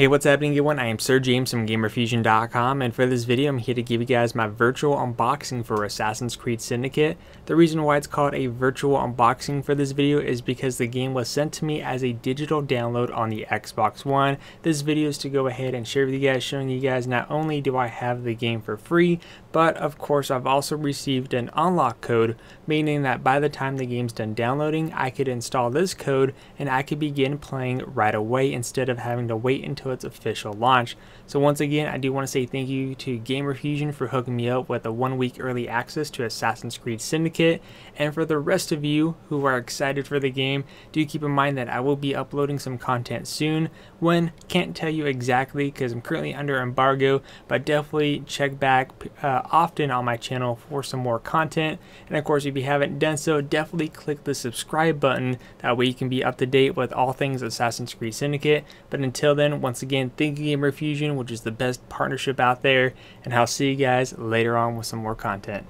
Hey, what's happening everyone? I am Sir James from GamerFuzion.com and for this video I'm here to give you guys my virtual unboxing for Assassin's Creed Syndicate. The reason why it's called a virtual unboxing for this video is because the game was sent to me as a digital download on the Xbox One. This video is to go ahead and share with you guys showing you guys not only do I have the game for free, but of course I've also received an unlock code, meaning that by the time the game's done downloading, I could install this code and I could begin playing right away instead of having to wait until its official launch. So once again, I do want to say thank you to Gamer Fuzion for hooking me up with a one week early access to Assassin's Creed Syndicate. And for the rest of you who are excited for the game, do keep in mind that I will be uploading some content soon. When, can't tell you exactly because I'm currently under embargo, but definitely check back uh, often on my channel for some more content. And of course, if you haven't done so, definitely click the subscribe button. That way you can be up to date with all things Assassin's Creed Syndicate. But until then, once again, thank you Gamer Fuzion, which is the best partnership out there. And I'll see you guys later on with some more content.